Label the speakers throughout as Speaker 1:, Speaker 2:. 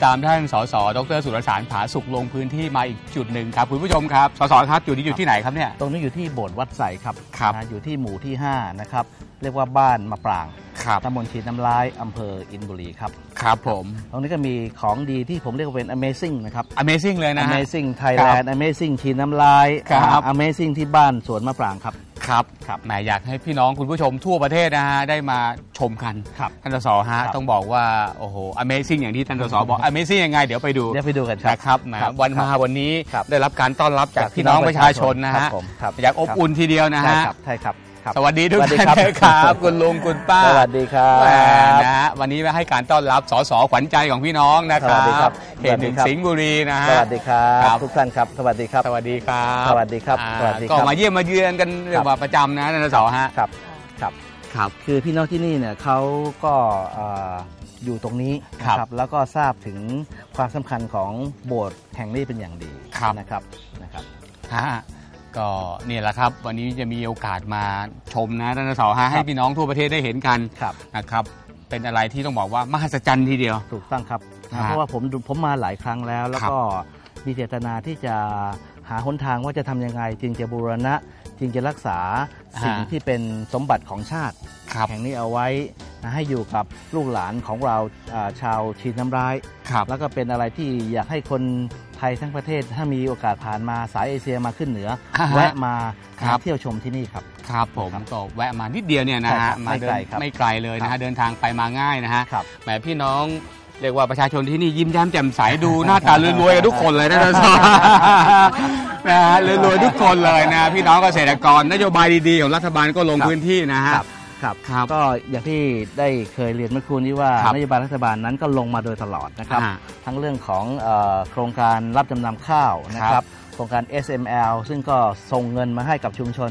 Speaker 1: ผมตามท่านสสดรสุรสารผาสุกลงพื้นที่มาอีกจุดหนึ่งครับคุณผู้ชมครับสสครับจุดนี้อยู่ที่ไหนครับเนี่ย
Speaker 2: ตรงนี้อยู่ที่โบสถ์วัดใสครับ
Speaker 1: ครับ
Speaker 2: นะอยู่ที่หมู่ที่ 5 นะครับ เรียกว่าบ้านมะปราง
Speaker 1: ครับ
Speaker 2: ตำบลชีน้ำร้ายอำเภออินบุรีครับ
Speaker 1: ครับผม
Speaker 2: ตรงนี้ก็มีของดีที่ผมเรียกว่าเป็น Amazing นะครับ
Speaker 1: Amazing เลยนะฮะ
Speaker 2: Amazing Thailand Amazing ชีน้ำลาย
Speaker 1: ครับ
Speaker 2: Amazing ที่บ้านสวนมะปรางครับ
Speaker 1: ครับ
Speaker 2: ครับ
Speaker 1: แหมอยากให้พี่น้องคุณผู้ชมทั่วประเทศนะฮะได้มาชมกัน
Speaker 2: ครับ
Speaker 1: ท่านสสฮะ
Speaker 2: ครับ
Speaker 1: ต้องบอกว่าโอ้โห Amazing อย่างที่ท่านสสบอก Amazing ยังไงเดี๋ยวไปดู
Speaker 2: เดี๋ยวไปดูกันครับ
Speaker 1: นะครับแหม
Speaker 2: ครับ
Speaker 1: วันมา
Speaker 2: ครับ
Speaker 1: วันนี้
Speaker 2: ครับ
Speaker 1: ได้รับการต้อนรับจาก
Speaker 2: จาก
Speaker 1: พี่น้องประชาชนนะ
Speaker 2: ครั
Speaker 1: ฮะ
Speaker 2: บผมครับ
Speaker 1: อยากอบอุ่นทีเดียวนะ
Speaker 2: ใช่
Speaker 1: ฮะ
Speaker 2: ครับใช่ครับครับ
Speaker 1: สวัสดีทุก
Speaker 2: สวัสดี
Speaker 1: ท่าน
Speaker 2: ครับ
Speaker 1: นะครับคุณลุงคุณป้า
Speaker 2: สวัสดีครั
Speaker 1: แหม
Speaker 2: บ
Speaker 1: นะฮะวันนี้มาให้การต้อนรับสสขวัญใจของพี่น้องนะค
Speaker 2: สวั
Speaker 1: รั
Speaker 2: สดีครับบ
Speaker 1: เขตหนึ่ง
Speaker 2: สวัสดีครับ
Speaker 1: สิงห์บุรีนะฮะ
Speaker 2: สวัสดีครั
Speaker 1: ครับบ
Speaker 2: ทุกท่านครับสวัสดีครับ
Speaker 1: สวัสดีครับ
Speaker 2: สวัสดีครับ
Speaker 1: อ่า
Speaker 2: สวัสดีครับ
Speaker 1: ก็มาเยี่ยมมาเยือนกันเรียกว่าประจำนะท่านสสฮะ
Speaker 2: ครับครับ
Speaker 1: ครับ
Speaker 2: คือพี่น้องที่นี่เนี่ยเขาก็เอ่ออยู่ตรงนี้
Speaker 1: ครับ
Speaker 2: นะแล้วก็ทราบถึงความสำคัญของโบสถ์แห่งนี้เป็นอย่างดี
Speaker 1: ครับ
Speaker 2: นะครับนะครับ
Speaker 1: ฮะ ก็เนี่ยแหละครับวันนี้จะมีโอกาสมาชมนะท่านสสฮะให้พี่น้องทั่วประเทศได้เห็นกัน
Speaker 2: ครับ
Speaker 1: นะครับ เป็นอะไรที่ต้องบอกว่ามหัศจรรย์ทีเดียว
Speaker 2: ถูกต้องครับนะ
Speaker 1: ฮะ
Speaker 2: เพราะว่าผมดูผมมาหลายครั้งแล้ว แล้ว
Speaker 1: ครับ
Speaker 2: ก็มีเจตนาที่จะหาหนทางว่าจะทำยังไง จึงจะบูรณะ จึงจะรักษาสิ่งที่เป็นสมบัติของชาติ
Speaker 1: ครับ
Speaker 2: แห่งนี้เอาไว้ นะให้อยู่กับลูกหลานของเราอ่าชาวชีน้ำร้าย
Speaker 1: ครับ
Speaker 2: แล้วก็เป็นอะไรที่อยากให้คนไทยทั้งประเทศถ้ามีโอกาสผ่านมาสายเอเชียมาขึ้นเหนือ
Speaker 1: อ่าฮะ
Speaker 2: แวะมา
Speaker 1: ครับ
Speaker 2: เที่ยวชมที่นี่ครับ
Speaker 1: ครับผม
Speaker 2: ครับ
Speaker 1: ก็แวะมานิดเดียวเนี่ยนะ
Speaker 2: ใช่ครั
Speaker 1: ฮะ
Speaker 2: บ
Speaker 1: มา
Speaker 2: ไม่
Speaker 1: เดิ
Speaker 2: ไกล
Speaker 1: น
Speaker 2: ครับ
Speaker 1: ไม่ไกลเลยนะ
Speaker 2: ครั
Speaker 1: ฮะ
Speaker 2: บ
Speaker 1: เดินทางไปมาง่ายนะฮะ
Speaker 2: ครับ
Speaker 1: แหมพี่น้องเรียกว่าประชาชนที่นี่ยิ้มแย้มแจ่มใสดูหน้าตารวยๆกันทุกคนเลยนะท่านสสนะฮะรวยๆทุกคนเลยนะพี่น้องเกษตรกรนโยบายดีๆของรัฐบาลก็ลง
Speaker 2: ครับ
Speaker 1: พื้นที่นะฮะ
Speaker 2: ครับ ครับ
Speaker 1: ครับ
Speaker 2: ก็อย่างที่ได้เคยเรียนเมื่อครู่นี้ว่า
Speaker 1: ครับ
Speaker 2: นโยบายรัฐบาลนั้นก็ลงมาโดยตลอดนะครับ
Speaker 1: อ่า
Speaker 2: ทั้งเรื่องของเอ่อโครงการรับจำนำข้าวนะค
Speaker 1: ครั
Speaker 2: รับบโครงการ SML ซึ่งก็ส่งเงินมาให้กับชุมชน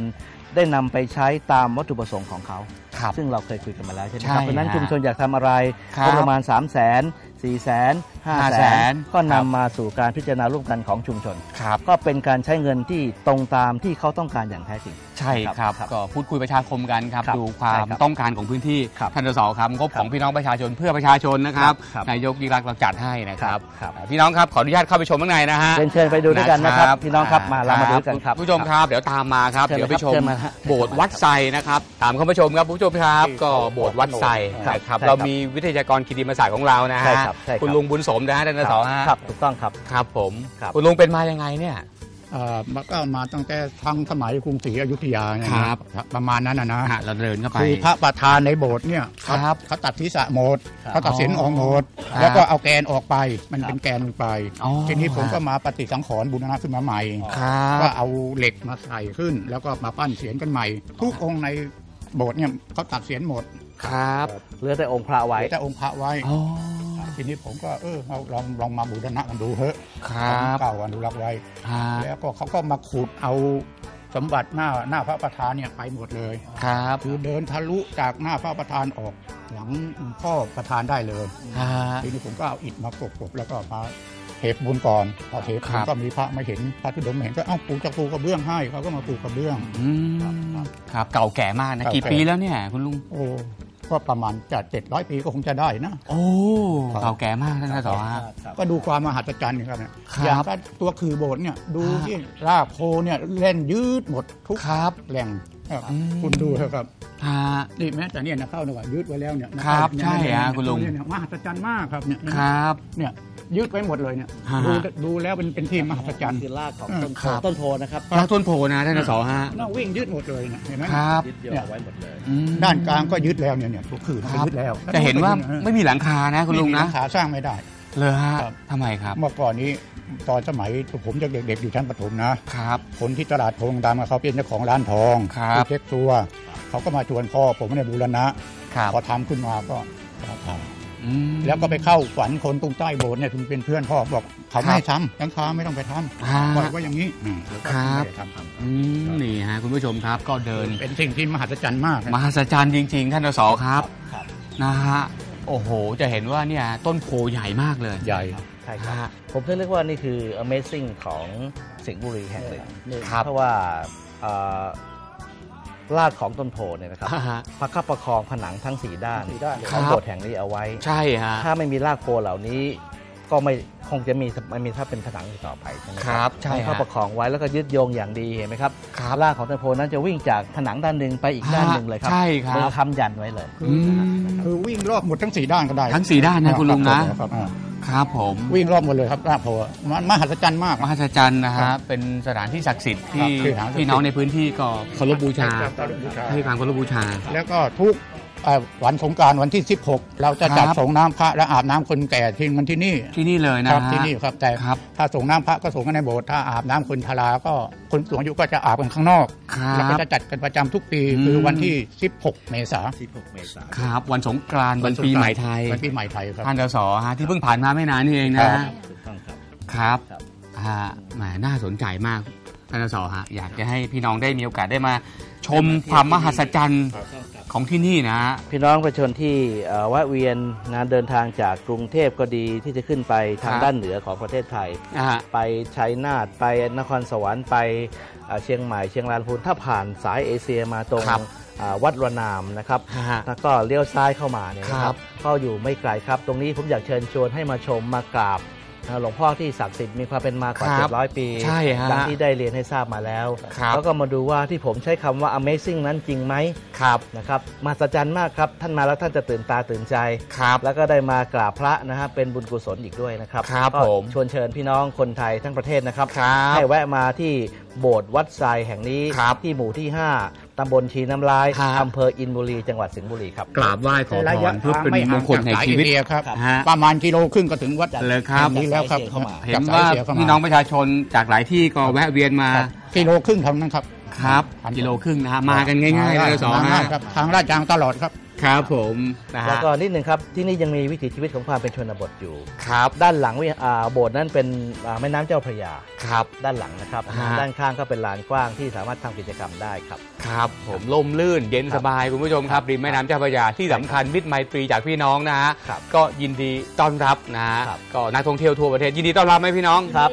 Speaker 2: ได้นำไปใช้ตามวัตถุประสงค์ของเขา
Speaker 1: ครับ
Speaker 2: ซึ่งเราเคยคุยกันมาแล้วใช่ไหม
Speaker 1: ใช่
Speaker 2: ครับเพราะฉะนั้น
Speaker 1: ฮะ
Speaker 2: ชุมชนอยากทำอะไร
Speaker 1: ครับ
Speaker 2: ก็ประมาณ 3 0 0 0 0 0 4 0 0 0 0 5 0 0 0
Speaker 1: 500,000
Speaker 2: 0 ก็นำมาสู่การพิจารณาร่วมกันของชุมชน
Speaker 1: ครับ
Speaker 2: ก็เป็นการใช้เงินที่ตรงตามที่เขาต้องการอย่างแท้จริง
Speaker 1: ใช่ครับ
Speaker 2: ครับ
Speaker 1: ก็พูดคุยประชาคมกันครับ
Speaker 2: ครับ
Speaker 1: ดูความ
Speaker 2: ใช่ครับ
Speaker 1: ต้องการของพื้นที่
Speaker 2: ครับ
Speaker 1: ท่านสสครับงบ
Speaker 2: ครับ
Speaker 1: ของพี่น้องประชาชนเพื่อประชาชนนะครับ
Speaker 2: ครับ
Speaker 1: นายกยิ่งรักษณ์เราจัดให้นะครับ
Speaker 2: ครับ
Speaker 1: พี่น้องครับขออนุญาตเข้าไปชมข้างในนะฮะ
Speaker 2: เชิญเชิญไปดูด้วยกันนะครับ พี่น้องครับมาเรามาดูด้วยกันครับ
Speaker 1: ผู้ชมครับ เดี๋ยวตามมาครับ
Speaker 2: เชิญ
Speaker 1: เดี๋ยวไปชม
Speaker 2: เชิญมาฮะ
Speaker 1: โบสถ์วัดไซนะครับตามเข้ามาชมครับผู้ชมครับ ก็โบสถ์วัดไซ
Speaker 2: ครับ
Speaker 1: นะครับ
Speaker 2: ใช่ครับ
Speaker 1: เรามีวิทยากรกิติมศักดิ์ของเรานะ
Speaker 2: ใช่
Speaker 1: ฮะ
Speaker 2: ครับใช่ครับ
Speaker 1: คุณลุงบุญสมนะฮะท่านสสฮะ
Speaker 2: ครับถูกต้องครับ
Speaker 1: ครับผม
Speaker 2: ครับ
Speaker 1: คุณลุงเป็นมายังไงเนี่ย
Speaker 3: เอ่อ มันก็มาตั้งแต่ทั้งสมัยกรุงศรีอยุธยาเนี่ยนะครับ ประมาณนั้นนะนะ
Speaker 1: ฮะเราเดินเข้าไป
Speaker 3: คือพระประธานในโบสถ์เนี่ย
Speaker 1: ครับ
Speaker 3: เขาตัดศีรษะหมด
Speaker 2: ครับ
Speaker 3: เขาตัดเสียนออกหมด
Speaker 1: ครับ
Speaker 3: แล้วก็เอาแกนออกไปมันเป็นแกนลงไป
Speaker 1: อ๋อ
Speaker 3: ทีนี้ผมก็มาปฏิสังขรณ์บุญนาขึ้นมาใหม่
Speaker 1: ครับ
Speaker 3: ก็เอาเหล็กมาใส่ขึ้น แล้วก็มาปั้นเสียนกันใหม่ ทุกองค์ในโบสถ์เนี่ยเขาตัดเสียนหมด
Speaker 1: ครับ
Speaker 2: เหลือแต่องค์พระไว้
Speaker 3: เหลือแต่องค์พระไว้
Speaker 1: อ๋อ
Speaker 3: ทีนี้ผมก็เออเอาลองลองมาบูรณะกันดูเถอะ
Speaker 1: ครับ
Speaker 3: เก่าอนุรักษ์ไว้
Speaker 1: ฮะ
Speaker 3: แล้วก็เขาก็มาขุดเอาสมบัติหน้าหน้าพระประธานเนี่ยไปหมดเลย
Speaker 1: ครับ
Speaker 3: คือเดินทะลุจากหน้าพระประธานออกหลังพ่อประธานได้เลย
Speaker 1: ฮะ
Speaker 3: ทีนี้ผมก็เอาอิฐมากบๆแล้วก็มาเทบุญก่อนพอเท
Speaker 1: ครั
Speaker 3: บุญ
Speaker 1: บ
Speaker 3: ก็มีพระมาเห็นพระธุดงค์มาเห็นก็เอ้าปูจะปูกระเบื้องให้เขาก็มาปูกระเบื้อง
Speaker 1: อืมครับเก่าแก่มากนะ
Speaker 3: เก่า
Speaker 1: กี่
Speaker 3: แก่
Speaker 1: ปีแล้วเนี่ยคุณลุง
Speaker 3: โอ้ ก็ประมาณจะเจ็ดร้อยปีก็คงจะได้นะ
Speaker 1: โอ้
Speaker 3: ครับ
Speaker 1: เก่าแก่มากท่านสสฮะ
Speaker 3: ก็ดูความมหัศจรรย์ครับเนี่ย
Speaker 1: ครับ
Speaker 3: อย่างก็ตัวคือโบสถ์เนี่ยดู
Speaker 1: ฮะ
Speaker 3: ที่รากโพเนี่ยเล่นยืดหมดทุก
Speaker 1: ครับ
Speaker 3: แหล่งครับ
Speaker 1: อืม
Speaker 3: คุณดูเถอะครับ
Speaker 1: ฮะ
Speaker 3: นี่แม้แต่เนี่ยนะเข้าเนี่ยว่ายืดไว้แล้วเนี่ยนะครับเนี่ย
Speaker 1: ใช่
Speaker 3: เนี่ย
Speaker 1: ฮะ
Speaker 3: เนี่ย
Speaker 1: คุณลุง
Speaker 3: เนี่ยมหัศจรรย์มากครับเนี่ย
Speaker 1: ครับ
Speaker 3: เนี่ย ยืดไว้หมดเลยเนี่ย
Speaker 1: ฮะ
Speaker 3: ดูดูแล้วเป็นเป็นที่มหัศจรรย์
Speaker 2: คือรากของต้น
Speaker 1: ครั
Speaker 2: โพ
Speaker 1: บ
Speaker 2: ต้นโพนะครับ
Speaker 1: รักต้นโพนะท่านสสฮะ
Speaker 3: น่าวิ่งยืดหมดเลยเนี่ยเห็นไหม
Speaker 1: ครับ
Speaker 2: ยึดโยงไว้หมดเลย
Speaker 1: อืม
Speaker 3: ด้านกลางก็ยึดแล้วเนี่ยเนี่ยทุกคืน
Speaker 1: ค
Speaker 3: ก็
Speaker 1: รับ
Speaker 3: ยึดแล้ว
Speaker 1: จะเห็นว่าไม่มีหลังคานะคุณลุง
Speaker 3: ไม่มีห
Speaker 1: นะ
Speaker 3: ลังขาสร้างไม่ได้
Speaker 1: เลยฮะ
Speaker 3: ครับ
Speaker 1: ทำไมครับ
Speaker 3: เมื่อก่อนนี้ตอนสมัยผมยังเด็กๆอยู่ชั้นประถมนะ
Speaker 1: ครับ
Speaker 3: คนที่ตลาดทองดำอะเขาเป็นเจ้าของร้านทอง
Speaker 1: ครับ
Speaker 3: ที่เช็คตัว เขาก็มาชวนพ่อผมในยบูรณะ
Speaker 1: ครับ
Speaker 3: พอทำขึ้นมาก็ก็ท
Speaker 1: อืมำ
Speaker 3: แล้วก็ไปเข้าฝันคนตรงใต้โบสถ์เนี่ยถึงเป็นเพื่อนพ่อบอกเขาไม่ให้ทำยังค้าไม่ต้องไปท
Speaker 1: ฮะำ
Speaker 3: ปล่อยไว้อย่างนี้อืมแล้วก็
Speaker 1: ครับ
Speaker 3: ไม่ได้ทำ
Speaker 1: อืมนี่ฮะคุณผู้ชมครับก็เดิน
Speaker 3: เป็นสิ่งที่มหัศจรรย์มากนะ
Speaker 1: มหัศจรรย์จริง ๆ ท่านสสครับ
Speaker 2: ครับ
Speaker 1: นะฮะโอ้โห จะเห็นว่าเนี่ยต้นโพใหญ่มากเลย
Speaker 3: ใหญ่
Speaker 2: ใช่ครับ
Speaker 1: ฮะ
Speaker 2: ผมถึงเรียกว่านี่คือ Amazing ของสิงห์บุรีแห่งหนึ่ง
Speaker 1: ครับ
Speaker 2: เพราะว่า เอ่อรากของต้นโพเนี่ยนะครับ
Speaker 1: ฮะ
Speaker 2: ประคับประคองผนังทั้งสี่ด้าน
Speaker 3: สี่ด้าน
Speaker 2: ของ
Speaker 1: ครับ
Speaker 2: โบสถ์แห่งนี้เอาไว้
Speaker 1: ใช่ฮะ
Speaker 2: ถ้าไม่มีรากโพเหล่านี้ก็ไม่คงจะมีไม่มีถ้าเป็นผนังอีกต่อไปใช่ไหม
Speaker 1: ครับใช่
Speaker 2: ให้เขา
Speaker 1: ฮะ
Speaker 2: ประคองไว้แล้วก็ยึดโยงอย่างดีเห็นไหมครับ
Speaker 1: ครับ
Speaker 2: ล่างของต้นโพนั้นจะวิ่งจากผนังด้านหนึ่งไปอีกด้านหนึ่งเลยครับ
Speaker 1: ใช่ครับ
Speaker 2: มือคำยันไว้เลย
Speaker 1: อืม
Speaker 3: คือวิ่งรอบหมดทั้งสี่ด้านก็ได้
Speaker 1: ทั้งสี่ด้านนะคุณลุงนะ
Speaker 3: ครับอ่า
Speaker 1: ครับผม
Speaker 3: วิ่งรอบหมดเลยครับรากโพมันมหัศจรรย์มาก
Speaker 1: มหัศจรรย์นะ
Speaker 3: ครั
Speaker 1: ฮะ
Speaker 3: บ
Speaker 1: เป็นสถานที่ศักดิ์สิทธิ์ที่
Speaker 3: ครับคือสถานศักดิ์สิทธิ์
Speaker 1: พี่น้องในพื้นที่ก็เคารพบูชา
Speaker 3: ครับเคารพบูชา
Speaker 1: ให้ความเคารพบูชา
Speaker 3: แล้วก็ทุกเอ่อ วันสงกรารวันที่ 16 เราจะจัด
Speaker 1: ครับ
Speaker 3: ส่งน้ำพระและอาบน้ำคนแก่ทิ้งมันที่นี่
Speaker 1: ที่นี่เลยนะ
Speaker 3: ครับ
Speaker 1: ฮะ
Speaker 3: ที่นี่ครับแต่
Speaker 1: ครับ
Speaker 3: ถ้าส่งน้ำพระก็ส่งกันในโบสถ์ถ้าอาบน้ำคนชราก็คนสูงอายุก็จะอาบกันข้างนอก
Speaker 1: ครั
Speaker 3: แล้วก็
Speaker 1: บ
Speaker 3: จะจัดกันประจำทุกปี
Speaker 1: อืม
Speaker 3: คือวันที่ 16 เมษายน
Speaker 2: 16 เมษายน
Speaker 1: ครับ วันสงกรานต์วันปีใหม่ไทย
Speaker 3: วันปีใหม่ไทยครับ
Speaker 1: ท่านดสฮะที่เพิ่งผ่านมาไม่นานนี่เองนะ
Speaker 3: ครั
Speaker 1: ฮะ
Speaker 3: บ
Speaker 2: ถูกต้องครับ
Speaker 1: ครับ
Speaker 2: ครับ
Speaker 1: ฮะแหมน่าสนใจมากท่านดสฮะอยากจะให้พี่น้องได้มีโอกาสได้มา ชมความมหัศจรรย์ ของที่นี่นะฮะ
Speaker 2: พี่น้องประชาชนที่เอ่อแวะเวียนงานเดินทางจากกรุงเทพก็ดีที่จะขึ้นไปทาง
Speaker 1: ครับ
Speaker 2: ด้านเหนือของประเทศไทย
Speaker 1: อ่า
Speaker 2: ไปชัยนาทไปนครสวรรค์ไปเอ่อเชียงใหม่เชียงรายลำพูนถ้าผ่านสายเอเชียมาตรง
Speaker 1: ครับ
Speaker 2: อ่าวัดระนามนะครับ
Speaker 1: ฮะ
Speaker 2: แล้วก็เลี้ยวซ้ายเข้ามาเนี่ยนะค
Speaker 1: ครั
Speaker 2: รั
Speaker 1: บบ
Speaker 2: ก็อยู่ไม่ไกลครับ ตรงนี้ผมอยากเชิญชวนให้มาชมมากราบนะ หลวงพ่อที่ศักดิ์สิทธิ์มีความเป็นมากว่า
Speaker 1: ครับ
Speaker 2: 700 ปี
Speaker 1: ใช่ฮะ
Speaker 2: ดังที่ได้เรียนให้ทราบมาแล้ว
Speaker 1: ครับ
Speaker 2: แล้วก็มาดูว่าที่ผมใช้คำว่า amazing นั้นจริงไหม
Speaker 1: ครับ
Speaker 2: นะครับมหัศจรรย์มากครับ ท่านมาแล้วท่านจะตื่นตาตื่นใจ
Speaker 1: ครับ
Speaker 2: แล้วก็ได้มากราบพระนะฮะเป็นบุญกุศลอีกด้วยนะครับ
Speaker 1: ครับ
Speaker 2: ก็
Speaker 1: ผม
Speaker 2: ชวนเชิญพี่น้องคนไทยทั้งประเทศนะครับ
Speaker 1: ครับ
Speaker 2: ให้แวะมาที่โบสถ์วัดทรายแห่งนี้
Speaker 1: ครับ
Speaker 2: ที่หมู่ที่ 5ตำบลชีน้ำลาย
Speaker 1: ครับ
Speaker 2: อำเภออินบุรี จังหวัดสิงห์บุรีครับ
Speaker 1: กราบไหว้ขอ
Speaker 3: ระ
Speaker 1: พ
Speaker 3: ยะ
Speaker 1: รเพื่อ
Speaker 3: ทาง
Speaker 1: เป็น
Speaker 3: ไม่
Speaker 1: ม
Speaker 3: ห่าง
Speaker 1: งคล
Speaker 3: จาก
Speaker 1: แห่ง
Speaker 3: สาย
Speaker 1: ชี
Speaker 3: เอ
Speaker 1: วิต
Speaker 3: เชียครับ
Speaker 1: ฮะ
Speaker 3: ประมาณกิโลครึ่งก็ถึงวัด
Speaker 1: เลยครับ
Speaker 3: นี้แล้วครับ
Speaker 2: เข้ามา
Speaker 1: เห็นว่าพี่น้องประชาชนจากหลายที่ก็แวะเวียนมา
Speaker 3: กิโลครึ่งเท่านั้นครับ
Speaker 1: ครับกิโลครึ่งนะฮะมากันง่ายๆเลยสอง
Speaker 3: มา
Speaker 1: ฮะ
Speaker 3: ง่ายครับทางลาดยางตลอดครับ
Speaker 1: ครับผมนะ
Speaker 2: แล้ว
Speaker 1: ฮะ
Speaker 2: ก็นิดหนึ่งครับที่นี่ยังมีวิถีชีวิตของความเป็นชนบทอยู่
Speaker 1: ครับ
Speaker 2: ด้านหลังวิอ่าโบสถ์นั้นเป็นอ่าแม่น้ำเจ้าพระยา
Speaker 1: ครับ
Speaker 2: ด้านหลังนะครับ
Speaker 1: ฮะ
Speaker 2: ด้านข้างก็เป็นลานกว้างที่สามารถทำกิจกรรมได้ครับ
Speaker 1: ครับผมล่มลื่นเย็น
Speaker 2: ครับ
Speaker 1: สบายคุณผู้ชมครับริมแม่น้ำเจ้าพระยาที่สำคัญมิตรไมตรีจากพี่น้องนะฮะ
Speaker 2: ครับ
Speaker 1: ก็ยินดีต้อนรับนะฮะ
Speaker 2: ครับ
Speaker 1: ก็นักท่องเที่ยวทั่วประเทศยินดีต้อนรับไหมพี่น้อง
Speaker 2: ครับ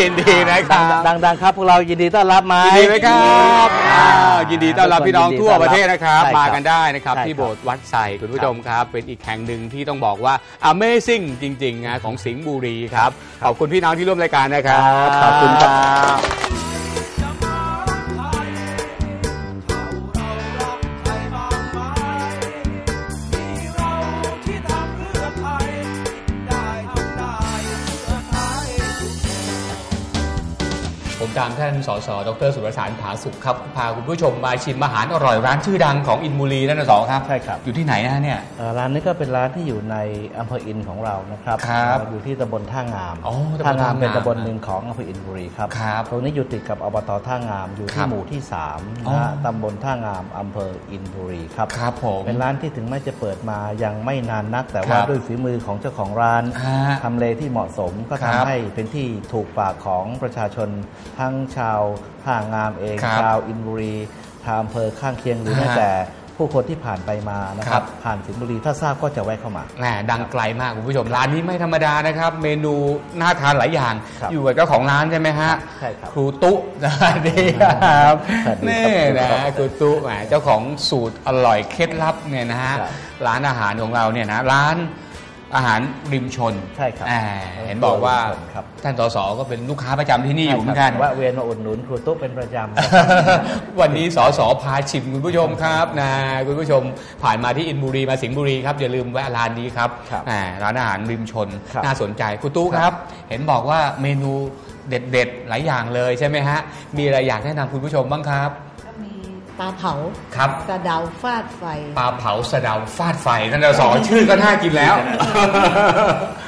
Speaker 1: ยินดีนะครับ
Speaker 2: ดังๆครับ พวกเรายินดีต้อนรับไหม
Speaker 1: ยินดีไหมครับอ่ายินดีต้อนรับพี่น้องทั่วประเทศนะครับ
Speaker 2: ใช่ครับ
Speaker 1: มากันได้นะครับ
Speaker 2: ใช่ครับ
Speaker 1: ที่โบสถ์วัดไซคุณผู้ชมครับ เป็นอีกแห่งหนึ่งที่ต้องบอกว่า Amazing จริงๆนะของสิงห์บุรีครับ ขอบคุณพี่น้องที่ร่วมรายการนะครับ
Speaker 2: ขอบคุณครับ
Speaker 1: ผมตามท่านสสดรสุรสารผาสุขครับ พาคุณผู้ชมมาชิมอาหารอร่อยร้านชื่อดังของอินบุรีนั่นนะสองครับ
Speaker 2: ใช่ครับ
Speaker 1: อยู่ที่ไหนนะฮะเนี่ย
Speaker 2: เอ่อร้านนี้ก็เป็นร้านที่อยู่ในอำเภออินของเรานะครับ
Speaker 1: ครับ
Speaker 2: เอ่ออยู่ที่ตำบลท่างาม
Speaker 1: อ๋อตำบล
Speaker 2: ท่างามเป็น
Speaker 1: ท่างาม
Speaker 2: ตำบลหนึ่งของอำเภออินบุรีครับ
Speaker 1: ครับ
Speaker 2: ตรงนี้อยู่ติดกับอบตท่างามอยู่
Speaker 1: ครั
Speaker 2: ที่
Speaker 1: บ
Speaker 2: หมู่ที่3
Speaker 1: อ๋อ
Speaker 2: นะฮะตำบลท่างามอำเภออินบุรีครับ
Speaker 1: ครับผม
Speaker 2: เป็นร้านที่ถึงแม้จะเปิดมายังไม่นานนัก แต่
Speaker 1: ค
Speaker 2: ว่า
Speaker 1: รับ
Speaker 2: ด้วยฝีมือของเจ้าของร้าน
Speaker 1: ฮะ
Speaker 2: ทำเลที่เหมาะสมก็
Speaker 1: ครั
Speaker 2: ทำ
Speaker 1: บ
Speaker 2: ให้เป็นที่ถูกปากของประชาชนทั้งชาวท่างามเอง
Speaker 1: ครับ
Speaker 2: ชาวอินบุรีชาวอำเภอข้างเคียงหรือแม้
Speaker 1: ฮะ
Speaker 2: แต่ผู้คนที่ผ่านไปมานะค
Speaker 1: ครั
Speaker 2: รับบผ่านสิงห์บุรีถ้าทราบก็จะแวะเข้ามา
Speaker 1: แหมดังไกลมากคุณผู้ชมร้านนี้ไม่ธรรมดานะครับ เมนูน่าทานหลายอย่าง
Speaker 2: ครับ
Speaker 1: อยู่กับเจ้าของร้านใช่ไหมฮะ
Speaker 2: ใช่ครับ
Speaker 1: ครูตุ๊สวัสดีครับ
Speaker 2: สวัสดี
Speaker 1: นี่
Speaker 2: ครับ
Speaker 1: นะครูตุ๊แหมเจ้าของสูตรอร่อยเคล็ดลับเนี่ยนะฮะ
Speaker 2: ครับ
Speaker 1: ร้านอาหารของเราเนี่ยนะร้าน อาหารริมชน
Speaker 2: ใช่ครับ
Speaker 1: แหมเห็นบอกว่า
Speaker 2: ริมชนครับ
Speaker 1: ท่านสสก็เป็นลูกค้าประจำที่นี่อยู่เหมือนกัน
Speaker 2: แวะเวียนมาอุดหนุนครูตุ๊เป็นประจำ
Speaker 1: วันนี้สอสอพาชิมคุณผู้ชมครับนะคุณผู้ชมผ่านมาที่อินบุรีมาสิงห์บุรีครับอย่าลืมแวะร้านนี้ครับ
Speaker 2: ครับ
Speaker 1: แหมร้านอาหารริมชน
Speaker 2: ครับ
Speaker 1: น่าสนใจคุณตู้ครับ เห็นบอกว่าเมนูเด็ดๆหลายอย่างเลยใช่ไหมฮะมีอะไรอยากแนะนำคุณผู้ชมบ้างครับ
Speaker 4: ก็มี ปลาเผา
Speaker 1: ครับ
Speaker 4: สะเดาฟาดไฟ
Speaker 1: ปลาเผาสะเดาฟาดไฟท่านสอชื่อก็น่ากินแล้ว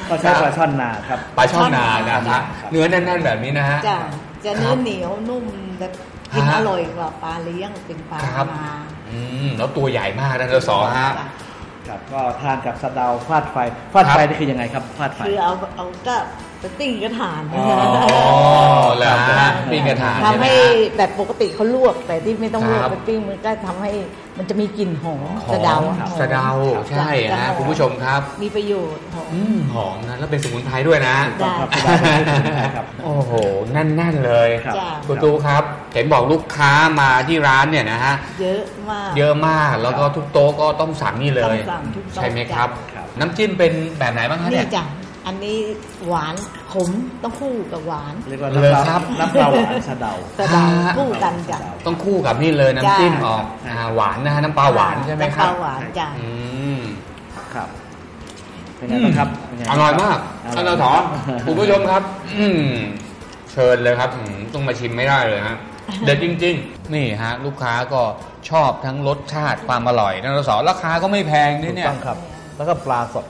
Speaker 2: ก็ใช้ปลาช่อนนาครับ
Speaker 1: ปลาช่อนนานะ
Speaker 4: ครั
Speaker 1: ฮะ
Speaker 4: บ
Speaker 1: เนื้อแน่นๆแบบนี้นะฮะ
Speaker 4: จะจะเนื้
Speaker 1: ครั
Speaker 4: อบเหนียวนุ่มแบบกิน
Speaker 1: ฮะ
Speaker 4: อร่อยกว่าปลาเลี้ยงเป็นปลา
Speaker 1: ครับ
Speaker 4: นา
Speaker 1: อืมแล้วตัวใหญ่มากท่านสอฮะ
Speaker 4: จ้ะ
Speaker 2: ครับก็ทานกับสะเดาฟาดไฟฟาดไฟ
Speaker 1: ครับ
Speaker 2: นี่คือยังไงครับฟาดไฟ
Speaker 4: คือเอาเอาก็ไป ติ้งกระถาน
Speaker 1: อ๋อแล้วฮะปิ้งกระถาง
Speaker 4: ทำ
Speaker 1: ใช่ไหม
Speaker 4: ให้
Speaker 1: ฮะ
Speaker 4: แบบปกติเขาลวก แต่ที่ไม่ต้องลวก
Speaker 1: ครับ
Speaker 4: ไปปิ้งมันก็ทำให้มันจะมีกลิ่นหอม
Speaker 1: หอ
Speaker 4: สะเดามหอม
Speaker 1: สะเดาใช่
Speaker 4: จะ
Speaker 1: ฮะ
Speaker 4: หอ
Speaker 1: คุณผู้ชมครับ
Speaker 4: มีประโยชน์หอม
Speaker 1: อืมหอมนะแล้วเป็นสมุนไพรด้วยนะ
Speaker 4: ได้
Speaker 2: ครับสะเดาครับ
Speaker 1: โอ้โหแน่นๆเลย
Speaker 2: ครับ
Speaker 4: จ้ะ
Speaker 1: คุณตูครับเห็นบอกลูกค้ามาที่ร้านเนี่ยนะฮะ
Speaker 4: เยอะมาก
Speaker 1: เยอะมากแล้วก็ทุกโต๊ะก็ต้องสั่งนี่เลย
Speaker 4: ต้องสั่งทุกโต๊ะ
Speaker 1: ใช่ไหมครับ
Speaker 2: ครับ
Speaker 1: น้ำจิ้มเป็นแบบไหนบ้างคะ
Speaker 4: นี่
Speaker 1: เนี่ย
Speaker 4: จ้ะ อันนี้หวานขมต้องคู่กับหวาน
Speaker 2: เรียกว่า
Speaker 1: เลยครับ
Speaker 2: น้ำปลาหวานสะเดา
Speaker 4: สะเดา
Speaker 1: ฮะ
Speaker 4: คู่กันจ้ะ
Speaker 1: ต้องคู่กับนี่เลยน้ำจิ้ม
Speaker 4: จ้า
Speaker 1: ออกอ่าหวานนะฮะน้ำปลาหวานใช่ไหมครับ
Speaker 4: น้ำปลาหวานจ้ะ
Speaker 1: อืม
Speaker 2: ครับเป็นไงบ้างครับเป็นไง
Speaker 1: อร่อยมาก
Speaker 2: อร่อย
Speaker 1: ท่านเราถอคุณผู้ชมครับ อืมเชิญเลยครับอืมต้องมาชิมไม่ได้เลยฮะเด็ดจริง ๆ นี่ฮะ ลูกค้าก็ชอบทั้งรสชาติความอร่อยท่านเราสอราคาก็ไม่แพงด้
Speaker 2: ถู
Speaker 1: วย
Speaker 2: ก
Speaker 1: เนี่ย
Speaker 2: ต้องครับ แล้วก็ปลาสด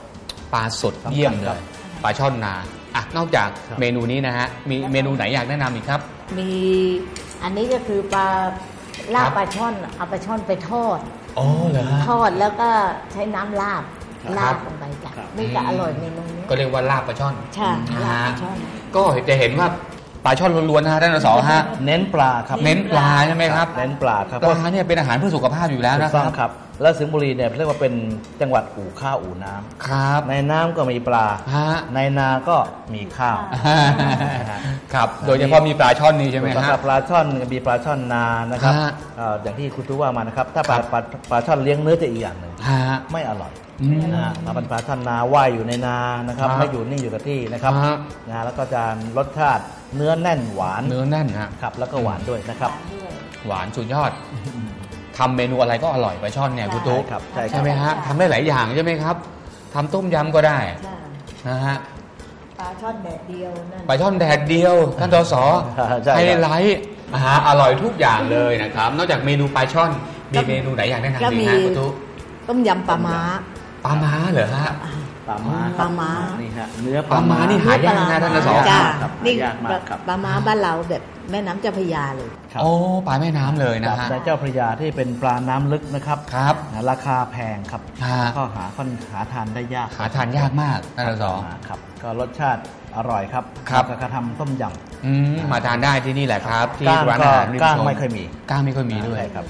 Speaker 1: ปลาสด
Speaker 2: สำคัญ
Speaker 1: เยี่ยมเล
Speaker 2: ครับ
Speaker 1: ย ปลาช่อนนาอะนอกจาก
Speaker 2: ครับ
Speaker 1: เมนูนี้นะฮะมีเมนูไหนอยากแนะนำอีกครับ
Speaker 4: มีอันนี้ก็คือปลาลา
Speaker 1: ครับบ
Speaker 4: ปลาช่อนเอาปลาช่อนไปทอด
Speaker 1: อ๋อเหรอฮะ
Speaker 4: ทอดแล้วก็ใช้น้ำลาบ
Speaker 2: ครับ
Speaker 4: ลาบลงไปจ้ะ
Speaker 2: ครับ
Speaker 4: นี่ก็อร่อยเมนูนี้
Speaker 1: ก็เรียกว่าลาบปลาช่อน
Speaker 4: ใช่ลาบป
Speaker 1: ฮะ
Speaker 4: ลาช่อน
Speaker 1: ก็จะเห็นว่าปลาช่อนล้วนๆนะฮะท่านสอฮะ
Speaker 2: เน้นปลาครับ
Speaker 1: เน้นปลาใช่ไหมครับ
Speaker 2: เน้นปลาครับ
Speaker 1: ปลาเนี่ยเป็นอาหารเพื่อสุขภาพอยู่แล้ว
Speaker 2: ถู
Speaker 1: นะ
Speaker 2: ก
Speaker 1: ค
Speaker 2: ต้อง
Speaker 1: รับ
Speaker 2: ครับ แล้วสิงห์บุรีเนี่ยเรียกว่าเป็นจังหวัดอู่ข้าวอู่น้ำ
Speaker 1: ครับ
Speaker 2: ในน้ำก็มีปลา
Speaker 1: ฮะ
Speaker 2: ในนาก็มีข้าว
Speaker 1: ครับ โดยเฉพาะมีปลาช่อนนี้ใช่ไหม
Speaker 2: ถูกต้อง
Speaker 1: ฮะ
Speaker 2: ครับปลาช่อนมีปลาช่อนนานะครับ
Speaker 1: ฮะ
Speaker 2: เอ่ออย่างที่คุณทุว่ามานะครับ ถ้าปลา
Speaker 1: ครับ
Speaker 2: ปลาปลาช่อนเลี้ยงเนื้อจะอีกอย่างหนึ่ง
Speaker 1: ฮะ
Speaker 2: ไม่อร่อย
Speaker 1: อืม
Speaker 2: นะฮะถ้าเป็นปลาช่อนนาว่ายอยู่ในนานะครับ
Speaker 1: ครับ
Speaker 2: ไม่อยู่นิ่งอยู่กับที่นะครับ
Speaker 1: ฮะ
Speaker 2: นะฮะแล้วก็จะรสชาติเนื้อแน่นหวาน
Speaker 1: เนื้อแน่นฮะ
Speaker 2: ครับแล้วก็หวานด้วยนะครับ
Speaker 1: หวานสุดยอด ทำเมนูอะไรก็อร่อยปลาช่อนเนี่ยคุณตุ๊ก
Speaker 2: ใช่ครับใช่ครับ
Speaker 1: ใช่ไหมฮะทำได้หลายอย่างใช่ไหมครับทำต้มยำก็ได้
Speaker 4: ใช่
Speaker 1: นะฮะ
Speaker 4: ปลาช่อนแดดเดียวนั่น
Speaker 1: ปลาช่อนแดดเดียวท่านตส
Speaker 2: ใช่
Speaker 1: ไฮ
Speaker 2: ครับ
Speaker 1: ไลท์อาหารอร่อยทุกอย่างเลยนะครับ นอกจากเมนูปลาช่อนมีเมนูไหนอยากแนะนำ
Speaker 4: ก็
Speaker 1: ดี
Speaker 4: มี
Speaker 1: ฮะคุณตุ๊ก
Speaker 4: ต้มยำปลาม้า
Speaker 1: ปลาม้าเหรอฮะ
Speaker 2: ปลาม้า
Speaker 4: ปลาม้า
Speaker 2: นี่ฮะเนื้อ
Speaker 1: ปลาม้านี่หายากนะท่านตส
Speaker 4: จ้า
Speaker 2: ครับ
Speaker 4: นี่
Speaker 2: หายากมากครับ
Speaker 4: ปลาม้าบ้านเราแบบแม่น้ำเจ้าพระยาเลย
Speaker 2: ครับ
Speaker 1: โอ้ปลาแม่น้ำเลยนะ
Speaker 2: กับ
Speaker 1: ฮะ
Speaker 2: ในเจ้าพระยาที่เป็นปลาน้ำลึกนะครับ
Speaker 1: ครับ
Speaker 2: นะราคาแพงครับ
Speaker 1: ฮะ
Speaker 2: ก็หาค่อนหาทานได้ยาก
Speaker 1: หาทานยากมากท่านตส
Speaker 2: อ่าครับ ก็รสชาติ อร่อยครับ
Speaker 1: ครับ
Speaker 2: แล้วก็ทำต้มย
Speaker 1: อืมมาทานได้ที่นี่แหละครับำที่
Speaker 2: ก้าง
Speaker 1: ร้าน
Speaker 2: ก็
Speaker 1: อาหารริม
Speaker 2: ก้าง
Speaker 1: ชม
Speaker 2: ไม่ค่อยมี
Speaker 1: ก้างไม่ค่อยมีด้วย
Speaker 2: ใช่ครับ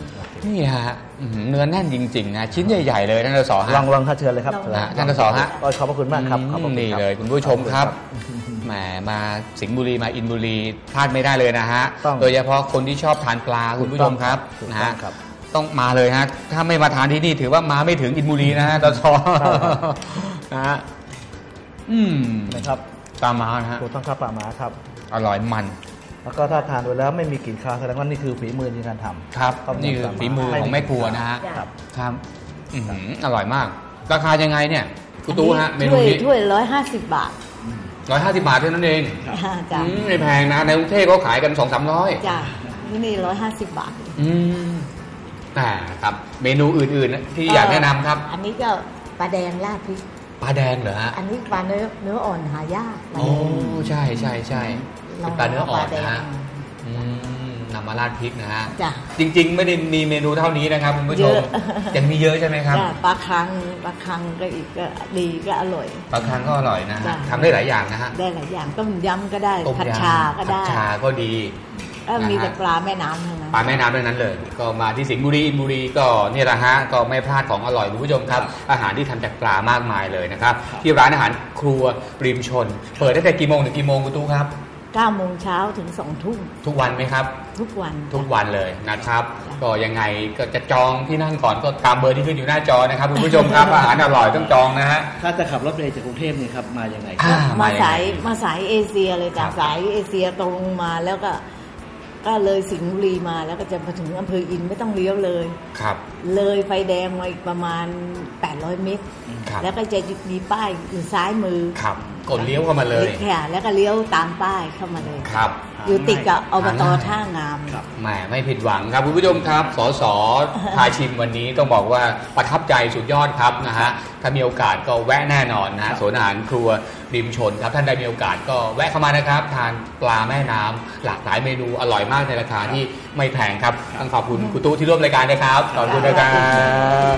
Speaker 1: นี่ฮะอื้อหือเนื้อแน่นจริงๆนะชิ้นใหญ่ ๆ เลยท่านตส
Speaker 2: ลอ
Speaker 1: ฮะ
Speaker 2: งลองถ้าเชิญเลยครับ
Speaker 4: ลอง
Speaker 2: เชิญ
Speaker 1: นะท่านสฮะ
Speaker 2: ก็ขอบพระคุณมากครับขอบพระคุณ
Speaker 1: นี่
Speaker 2: รับ
Speaker 1: เลยคุณผู้ชมครับแหมมาสิงห์บุรีมาอินบุรีพลาดไม่ได้เลยนะฮะ
Speaker 2: ต้อง
Speaker 1: โดยเฉพาะคนที่ชอบทานปลาคุณผู้ชมครับ
Speaker 2: ถูก
Speaker 1: นะ
Speaker 2: ต้อ
Speaker 1: ฮะ
Speaker 2: งครับ
Speaker 1: ต้องมาเลยฮะถ้าไม่มาทานที่นี่ถือว่ามาไม่ถึงอินบุรีนะฮะตส
Speaker 2: ใช่ครับ
Speaker 1: นะฮะอืม
Speaker 2: นะครับ
Speaker 1: ตามมานะฮะ
Speaker 2: ถูกต้องครับปลาหมาครับ
Speaker 1: อร่อยมัน
Speaker 2: แล้วก็ถ้าทานไปแล้วไม่มีกลิ่นคาวแสดงว่านี่คือฝีมือในการทำ
Speaker 1: ครับ
Speaker 2: ต้มยำ
Speaker 1: นี่คือ
Speaker 2: ปลาหมา
Speaker 1: ฝีมือของแม่ครัวนะฮะ
Speaker 4: จ้ะ
Speaker 2: ครับ
Speaker 1: ครับ อื้อหืออร่อยมาก ราคายังไงเนี่ยคุณตู้ฮะ เมนู
Speaker 4: ถ้วย
Speaker 1: นี้
Speaker 4: ถ้วยร้อยห้าสิบบาท
Speaker 1: ร้อยห้าสิบบาทเท่านั้นเอง
Speaker 4: จ้ะ
Speaker 1: อืมไม่แพงนะ ในกรุงเทพเขาขายกันสองสามร้อย
Speaker 4: จ้ะที่นี่ร้อยห้าสิบบาท
Speaker 1: อืมอ่าครับ เมนูอื่นๆ ที่อยากแนะนำครับ
Speaker 4: อันนี้ก็ปลาแดงราดพริก
Speaker 1: ปลาแดงเหรอฮะ
Speaker 4: อันนี้ปลาเนื้อเนื้ออ่อนหายากปลา
Speaker 1: โอ้
Speaker 4: แดง
Speaker 1: ใช่ใช่ใช่เป็นปลาเนื้ออ่อนนะฮะ
Speaker 4: ลง
Speaker 1: อืมนำมาราดพริกนะฮะ
Speaker 4: จ้ะ
Speaker 1: จริง ๆ ไม่ได้มีเมนูเท่านี้นะครับคุณผู้ชม
Speaker 4: เยอะ
Speaker 1: ยังมีเยอะใช่ไหมครับ
Speaker 4: จ้ะปลาคังปลาคังก็อีกก็ดีก็อร่อย
Speaker 1: บางครั้งก็อร่อยนะฮะ
Speaker 4: จ้ะ
Speaker 1: ทำได้หลายอย่างนะฮะ
Speaker 4: ได้หลายอย่างต้มยำก็ได้
Speaker 1: ต้ม
Speaker 4: ผัด
Speaker 1: ยำ
Speaker 4: ชาก็ได้
Speaker 1: ผัดชาก็ดี
Speaker 4: เออ มี
Speaker 1: นะฮะ
Speaker 4: แต่ปลาแม่น้ำทั้งนั้น
Speaker 1: ปลาแม่น้ำทั้งนั้นเลย ก็มาที่สิงห์บุรีอินบุรีก็เนี่ยแหละฮะก็ไม่พลาดของอร่อยคุณผู้ชมครับ อาหารที่ทำจากปลามากมายเลยนะครับ ที่ร้านอาหารครัวริมชน เปิดตั้งแต่กี่โมงถึงกี่โมงคุณตู้ครับ
Speaker 4: 9โมงเช้าถึง2ทุ่ม
Speaker 1: ทุกวันไหมครับ
Speaker 4: ทุกวัน
Speaker 1: ทุกวันเลยนะครับ
Speaker 4: จ้ะ
Speaker 1: ก็ยังไงก็จะจองที่นั่งก่อนก็ตามเบอร์ที่ขึ้นอยู่หน้าจอนะครับคุณผู้ชมครับอาหารอร่อยต้องจองนะฮะ
Speaker 2: ถ้าจะขับรถเมล์จากกรุงเทพนี่ครับมายังไง
Speaker 1: อ่า
Speaker 4: มา
Speaker 1: ยังไง
Speaker 4: สายมาสายเอเชียเลย
Speaker 1: ครับ
Speaker 4: จากสายเอเชียตรงมาแล้วก็ ก็เลยสิงห์บุรีมาแล้วก็จะมาถึงอำเภออินไม่ต้องเลี้ยวเลย
Speaker 1: ครับ
Speaker 4: เลยไฟแดงมาอีกประมาณ 800 เมตร
Speaker 1: ครับ
Speaker 4: แล้วก็จะมีป้ายอยู่ซ้ายมือ
Speaker 1: ครับ กดเลี้ยวเข้ามาเลย
Speaker 4: ค่ะแล้วก็เลี้ยวตามป้ายเข้ามาเลย
Speaker 1: ครับ
Speaker 4: อยู่ติดกับอบต
Speaker 1: หาง่าย
Speaker 4: ท่างาม
Speaker 1: แหมไม่ผิดหวังครับคุณผู้ชมครับสสพาชิมวันนี้ต้องบอกว่าประทับใจสุดยอดครับนะฮะถ้ามีโอกาสก็แวะแน่นอนนะฮะสวนอาหารครัวริมชนครับท่านใดมีโอกาสก็แวะเข้ามานะครับ ทานปลาแม่น้ำหลากหลายเมนูอร่อยมากในราคาที่ไม่แพงครับต้องขอบคุณคุณตู้ที่ร่วมรายการนะครับขอบคุณนะครับ